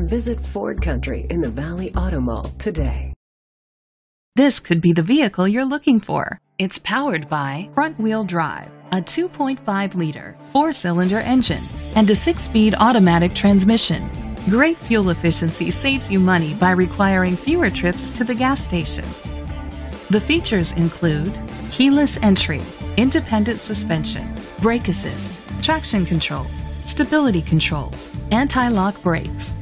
Visit Ford Country in the Valley Auto Mall today. This could be the vehicle you're looking for. It's powered by front-wheel drive, a 2.5-liter four-cylinder engine, and a six-speed automatic transmission. Great fuel efficiency saves you money by requiring fewer trips to the gas station. The features include keyless entry, independent suspension, brake assist, traction control, stability control, anti-lock brakes,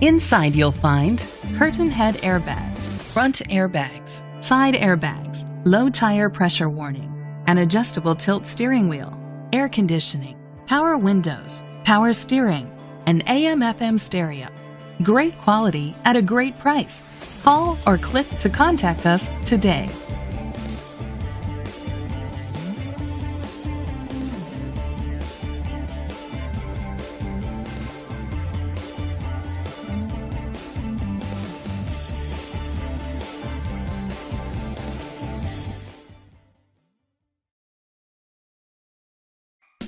Inside you'll find curtain head airbags, front airbags, side airbags, low tire pressure warning, an adjustable tilt steering wheel, air conditioning, power windows, power steering, and AM FM stereo. Great quality at a great price. Call or click to contact us today.